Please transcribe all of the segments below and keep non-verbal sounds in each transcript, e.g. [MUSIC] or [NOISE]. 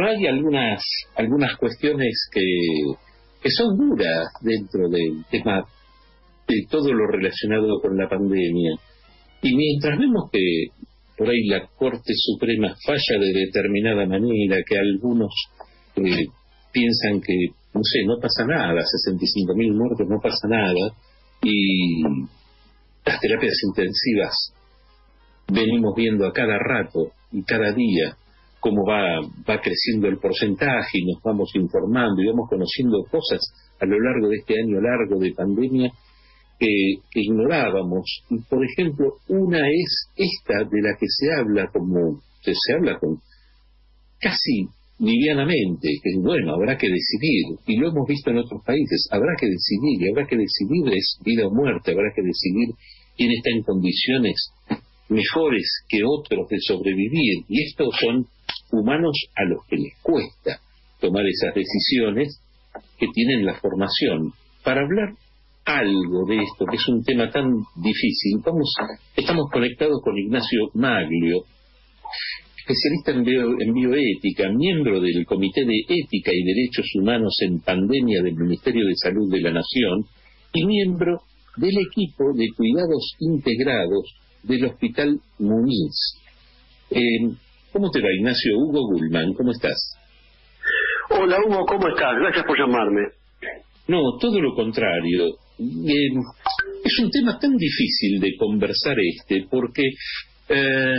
Bueno, hay algunas, algunas cuestiones que, que son duras dentro del tema de todo lo relacionado con la pandemia. Y mientras vemos que por ahí la Corte Suprema falla de determinada manera, que algunos eh, piensan que, no sé, no pasa nada, 65.000 muertos, no pasa nada, y las terapias intensivas venimos viendo a cada rato y cada día cómo va, va creciendo el porcentaje y nos vamos informando y vamos conociendo cosas a lo largo de este año largo de pandemia que, ignorábamos. Y, por ejemplo, una es esta de la que se habla como, se, se habla con casi livianamente, que bueno, habrá que decidir, y lo hemos visto en otros países, habrá que decidir, y habrá que decidir es vida o muerte, habrá que decidir quién está en condiciones mejores que otros de sobrevivir, y estos son humanos a los que les cuesta tomar esas decisiones que tienen la formación. Para hablar algo de esto, que es un tema tan difícil, estamos conectados con Ignacio Maglio, especialista en, bioética, miembro del Comité de Ética y Derechos Humanos en Pandemia del Ministerio de Salud de la Nación y miembro del equipo de cuidados integrados del Hospital Muniz. Eh, ¿Cómo te va, Ignacio? Hugo Gullman, ¿cómo estás? Hola, Hugo, ¿cómo estás? Gracias por llamarme. No, todo lo contrario. Eh, es un tema tan difícil de conversar este, porque eh,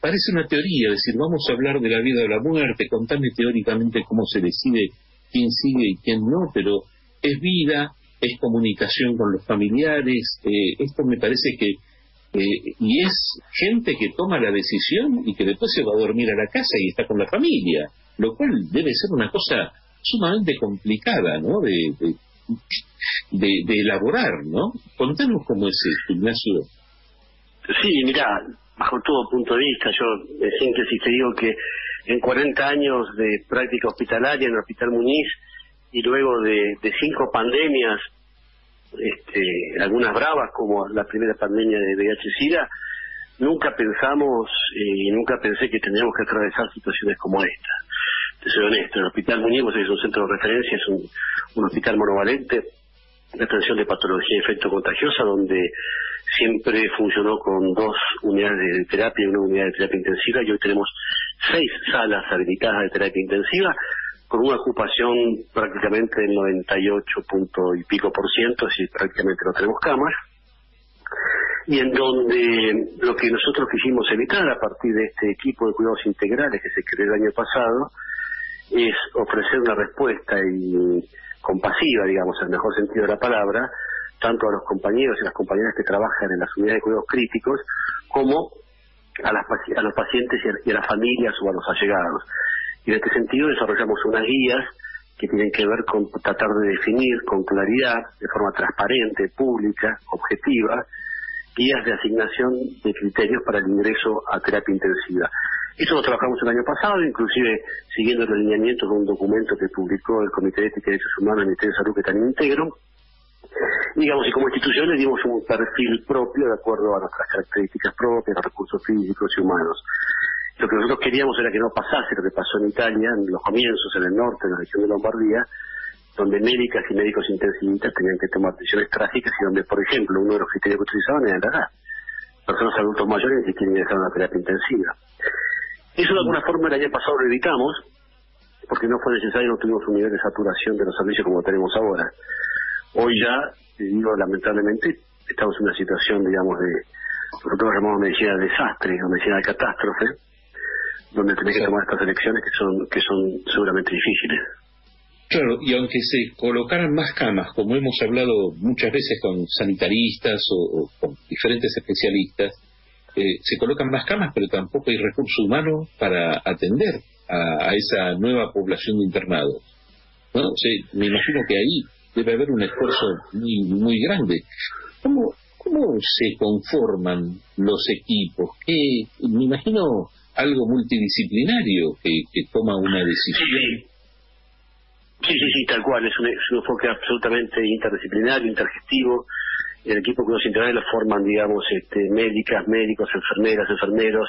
parece una teoría, decir, vamos a hablar de la vida o la muerte, contame teóricamente cómo se decide quién sigue y quién no, pero es vida, es comunicación con los familiares, eh, esto me parece que, eh, y es gente que toma la decisión y que después se va a dormir a la casa y está con la familia, lo cual debe ser una cosa sumamente complicada, ¿no? De, de, de, elaborar, ¿no? Contanos cómo es esto, Ignacio. Sí, mira, bajo todo punto de vista. Yo, en síntesis, te digo que en 40 años de práctica hospitalaria en el Hospital Muñiz y luego de, cinco pandemias, este, algunas bravas como la primera pandemia de VIH-Sida, nunca pensamos eh, y nunca pensé que tendríamos que atravesar situaciones como esta. Te soy honesto, el Hospital Muñiz es un centro de referencia, es un, un hospital monovalente de atención de patología y efecto contagiosa donde siempre funcionó con dos unidades de terapia y una unidad de terapia intensiva y hoy tenemos seis salas habilitadas de terapia intensiva con una ocupación prácticamente del 98 punto y pico por ciento, así prácticamente no tenemos camas, y en donde lo que nosotros quisimos evitar a partir de este equipo de cuidados integrales que se creó el año pasado es ofrecer una respuesta y compasiva, digamos, en el mejor sentido de la palabra, tanto a los compañeros y las compañeras que trabajan en las unidades de cuidados críticos como a, las, a los pacientes y a, las familias o a los allegados. Y en este sentido desarrollamos unas guías que tienen que ver con tratar de definir con claridad, de forma transparente, pública, objetiva, guías de asignación de criterios para el ingreso a terapia intensiva. Eso lo trabajamos el año pasado, inclusive siguiendo los lineamientos de un documento que publicó el Comité de Ética y Derechos Humanos del Ministerio de Salud que también integro, digamos, y como institución le dimos un perfil propio de acuerdo a nuestras características propias, los recursos físicos y humanos. Lo que nosotros queríamos era que no pasase lo que pasó en Italia, en los comienzos, en el norte, en la región de Lombardía, donde médicas y médicos intensivistas tenían que tomar decisiones trágicas y donde, por ejemplo, uno de los criterios que utilizaban era la edad. Personas adultos mayores que quieren ingresar a una terapia intensiva. Eso de alguna forma el año pasado lo evitamos, porque no fue necesario, no tuvimos un nivel de saturación de los servicios como tenemos ahora. Hoy ya, digo, lamentablemente, estamos en una situación, digamos, de, nosotros llamamos medicina de desastre o medicina de catástrofe, donde tenés que tomar estas elecciones que son, que son seguramente difíciles. Claro, y aunque se colocaran más camas, como hemos hablado muchas veces con sanitaristas o, con diferentes especialistas, eh, se colocan más camas, pero tampoco hay recurso humano para atender a, esa nueva población de internados. ¿no? me imagino que ahí debe haber un esfuerzo muy, muy grande. ¿Cómo, ¿Cómo se conforman los equipos? ¿Qué, me imagino algo multidisciplinario que, toma una decisión. Sí, sí, sí, tal cual. Es un, es un enfoque absolutamente interdisciplinario, intergestivo. El equipo que nos integrales lo forman, digamos, este, médicas, médicos, enfermeras, enfermeros,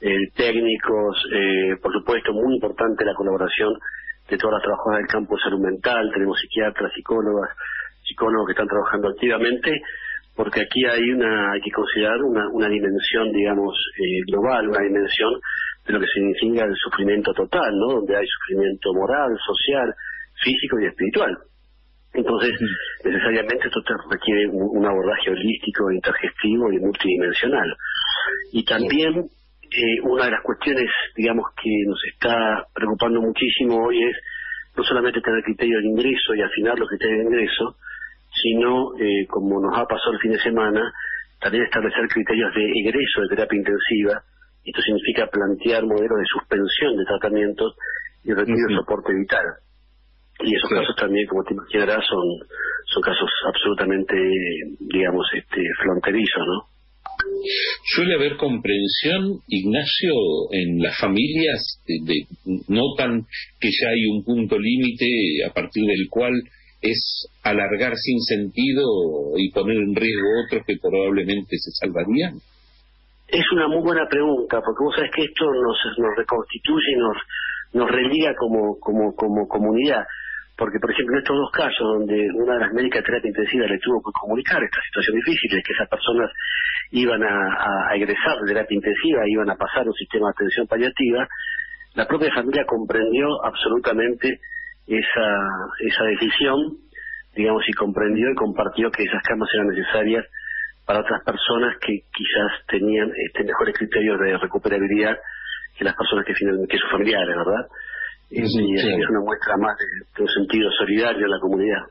eh, técnicos, eh, por supuesto, muy importante la colaboración de todas las trabajadoras del campo de salud mental, tenemos psiquiatras, psicólogas, psicólogos que están trabajando activamente, porque aquí hay una hay que considerar una, una dimensión, digamos, eh, global, una dimensión de lo que significa el sufrimiento total, ¿no? Donde hay sufrimiento moral, social, físico y espiritual. Entonces, necesariamente esto requiere un, abordaje holístico, intergestivo y multidimensional. Y también eh, una de las cuestiones, digamos, que nos está preocupando muchísimo hoy es no solamente tener criterios de ingreso y afinar los criterios de ingreso, sino, eh, como nos ha pasado el fin de semana, también establecer criterios de egreso de terapia intensiva. Esto significa plantear modelos de suspensión de tratamientos y retiro de soporte vital. Y esos casos también, como te imaginarás, son, son casos absolutamente, digamos, este, fronterizos, ¿no? Suele haber comprensión, Ignacio, en las familias, de, notan que ya hay un punto límite a partir del cual es alargar sin sentido y poner en riesgo otros que probablemente se salvarían? Es una muy buena pregunta, porque vos sabés que esto nos, nos reconstituye y nos, nos religa como, como, como comunidad. Porque, por ejemplo, en estos dos casos, donde una de las médicas de terapia intensiva le tuvo que comunicar esta situación difícil, de que esas personas iban a, a, egresar de terapia intensiva, iban a pasar un sistema de atención paliativa, la propia familia comprendió absolutamente esa, esa decisión, digamos, y comprendió y compartió que esas camas eran necesarias para otras personas que quizás tenían este, mejores criterios de recuperabilidad que las personas que, que sus familiares, ¿verdad? y es una muestra más de, un sentido solidario en la comunidad.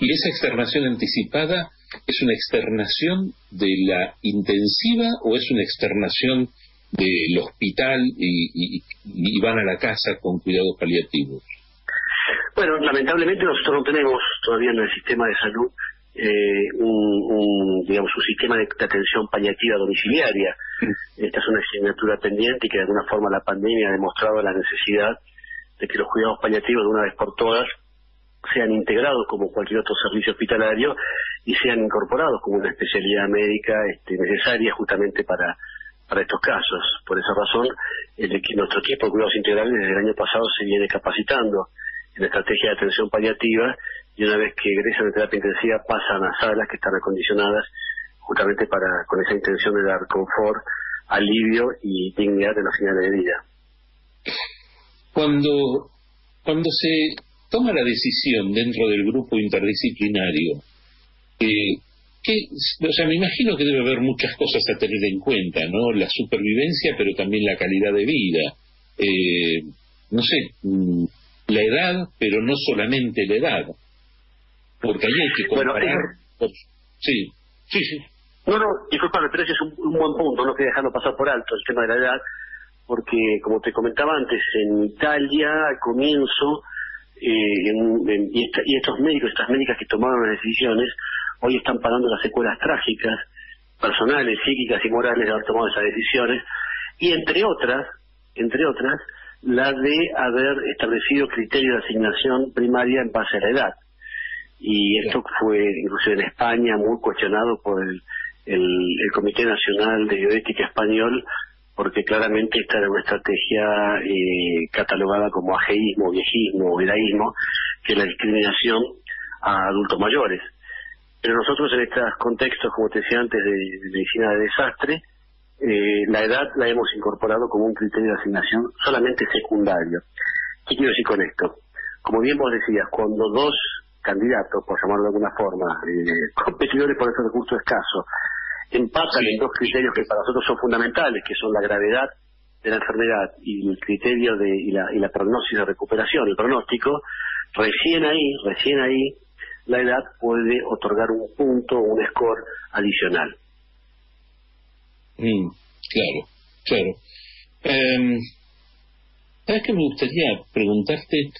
¿Y esa externación anticipada es una externación de la intensiva o es una externación del hospital y, y van a la casa con cuidados paliativos? Bueno, lamentablemente nosotros no tenemos todavía en el sistema de salud eh, un, digamos, un sistema de, atención paliativa domiciliaria. Esta es una asignatura pendiente y que de alguna forma la pandemia ha demostrado la necesidad de que los cuidados paliativos de una vez por todas sean integrados como cualquier otro servicio hospitalario y sean incorporados como una especialidad médica este, necesaria justamente para para estos casos. Por esa razón, el, nuestro equipo de cuidados integrales desde el año pasado se viene capacitando en estrategia de atención paliativa y una vez que egresan de terapia intensiva pasan a salas que están acondicionadas justamente para con esa intención de dar confort, alivio y dignidad en los finales de vida. Cuando, cuando se toma la decisión dentro del grupo interdisciplinario, eh, que, o sea, me imagino que debe haber muchas cosas a tener en cuenta, ¿no? La supervivencia, pero también la calidad de vida. Eh, no sé, mm, la edad, pero no solamente la edad, porque ahí hay que comparar. sí, sí, sí. No, no, disculpame, pero ese es un, buen punto, no que dejarlo pasar por alto el tema de la edad, porque como te comentaba antes, en Italia al comienzo, eh, y, y estos médicos, estas médicas que tomaron las decisiones, hoy están pagando las secuelas trágicas, personales, psíquicas y morales de haber tomado esas decisiones, y entre otras, entre otras, la de haber establecido criterios de asignación primaria en base a la edad. Y esto fue, incluso en España, muy cuestionado por el, el, Comité Nacional de Bioética Español, porque claramente esta era una estrategia eh, catalogada como ajeísmo, viejismo o edaísmo, que es la discriminación a adultos mayores. Pero nosotros en estos contextos, como te decía antes, de medicina de desastre, eh, la edad la hemos incorporado como un criterio de asignación solamente secundario. ¿Qué quiero decir con esto? Como bien vos decías, cuando dos candidatos, por llamarlo de alguna forma, eh, competidores por ese recurso escaso, empatan en dos criterios que para nosotros son fundamentales, que son la gravedad de la enfermedad y el criterio de y la, y la prognosis de recuperación, el pronóstico, recién ahí, recién ahí, la edad puede otorgar un punto, un score adicional. Mm, claro, claro. Eh, ¿Sabes qué me gustaría preguntarte?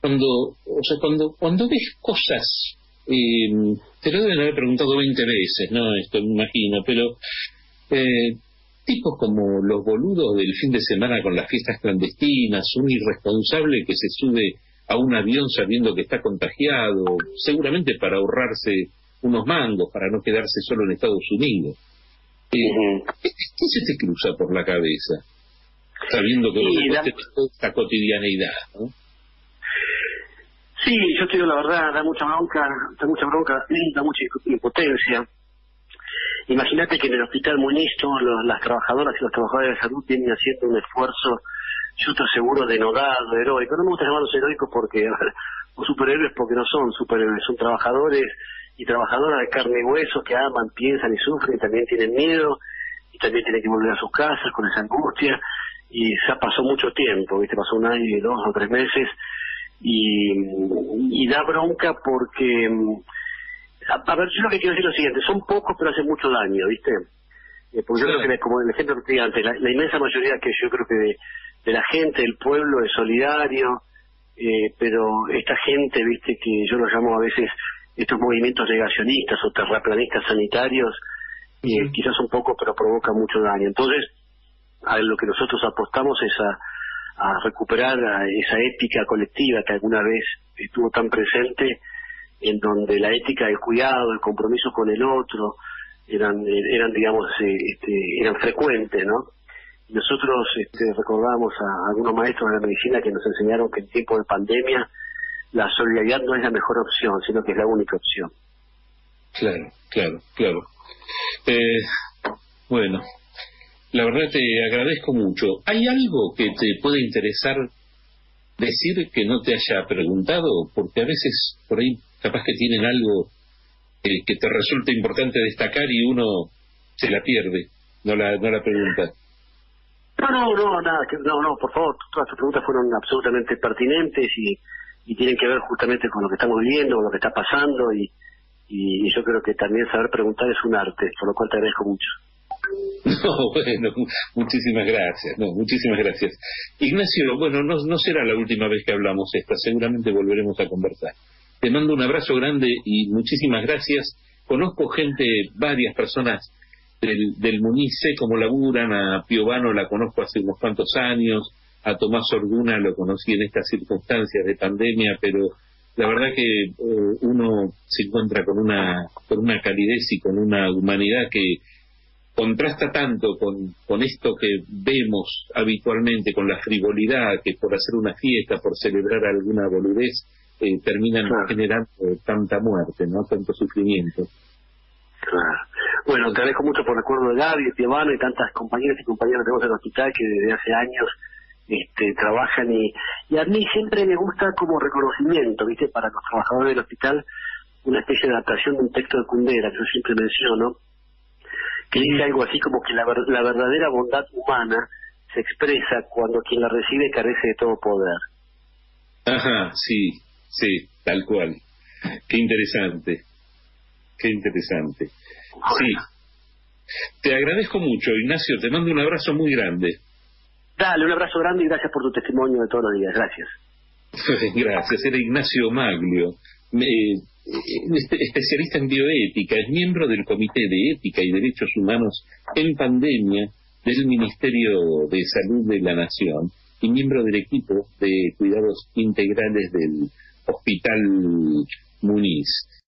Cuando, o sea, cuando, cuando ves cosas, eh, te lo deben haber preguntado 20 veces, ¿no? Esto me imagino, pero eh, tipos como los boludos del fin de semana con las fiestas clandestinas, un irresponsable que se sube a un avión sabiendo que está contagiado, seguramente para ahorrarse unos mangos, para no quedarse solo en Estados Unidos Eh, ¿Qué se te cruza por la cabeza? Sabiendo que la... esta cotidianeidad, ¿no? Sí, yo te digo la verdad, da mucha bronca, da mucha bronca, [CLEARS THROAT] da mucha impotencia. Imagínate que en el hospital Muniz las trabajadoras y los trabajadores de salud vienen haciendo un esfuerzo, yo estoy seguro, denodado, heroico. No me gusta llamarlos heroicos porque, [LAUGHS] o superhéroes porque no son superhéroes, son trabajadores y trabajadoras de carne y hueso que aman, piensan y sufren, y también tienen miedo, y también tienen que volver a sus casas con esa angustia, y ya pasó mucho tiempo, ¿viste? pasó un año y dos o tres meses, y, y da bronca porque, a, ver, yo lo que quiero decir es lo siguiente, son pocos pero hacen mucho daño, ¿viste? Eh, porque yo creo que, como el ejemplo que te antes, la, inmensa mayoría que yo creo que de, de la gente, del pueblo, es solidario, eh, pero esta gente, viste, que yo lo llamo a veces estos movimientos negacionistas o terraplanistas sanitarios, eh, quizás un poco, pero provoca mucho daño. Entonces, a lo que nosotros apostamos es a, recuperar esa ética colectiva que alguna vez estuvo tan presente, en donde la ética del cuidado, el compromiso con el otro, eran, eran digamos, eh, este, eran frecuentes, ¿no? Nosotros este, recordamos a algunos maestros de la medicina que nos enseñaron que en tiempo de pandemia la solidaridad no es la mejor opción, sino que es la única opción. Claro, claro, claro. Eh, bueno, la verdad te agradezco mucho. ¿Hay algo que te puede interesar decir que no te haya preguntado? Porque a veces por ahí capaz que tienen algo que te resulta importante destacar y uno se la pierde, no la, no la pregunta. No, no, no, nada, no, no, por favor, todas tus preguntas fueron absolutamente pertinentes y y tienen que ver justamente con lo que estamos viviendo, con lo que está pasando y, y, yo creo que también saber preguntar es un arte, por lo cual te agradezco mucho. [LAUGHS] No, bueno, muchísimas gracias, no, muchísimas gracias. Ignacio, bueno, no, no será la última vez que hablamos esta, seguramente volveremos a conversar. Te mando un abrazo grande y muchísimas gracias. Conozco gente, varias personas del, del Muniz, sé cómo laburan, a Piovano la conozco hace unos cuantos años, a Tomás Orduna lo conocí en estas circunstancias de pandemia, pero la verdad que eh, uno se encuentra con una, con una calidez y con una humanidad que contrasta tanto con, con esto que vemos habitualmente, con la frivolidad que por hacer una fiesta, por celebrar alguna boludez, eh, terminan generando tanta muerte, ¿no? Tanto sufrimiento. Claro. Bueno, te agradezco mucho por el recuerdo de Gaby, de Pievano y tantas compañeras y compañeros que tenemos en el hospital que desde hace años este, trabajan y, y a mí siempre me gusta como reconocimiento, ¿viste? Para los trabajadores del hospital, una especie de adaptación de un texto de Kundera, que yo siempre menciono, que dice algo así como que la, la verdadera bondad humana se expresa cuando quien la recibe carece de todo poder. Ajá, sí, sí, tal cual. Qué interesante, qué interesante. Sí. Te agradezco mucho, Ignacio, te mando un abrazo muy grande. Dale, un abrazo grande y gracias por tu testimonio de todos los días. Gracias. [LAUGHS] Gracias. Era Ignacio Maglio, eh, este, especialista en bioética, es miembro del Comité de Ética y Derechos Humanos en Pandemia del Ministerio de Salud de la Nación y miembro del equipo de cuidados integrales del Hospital Muniz.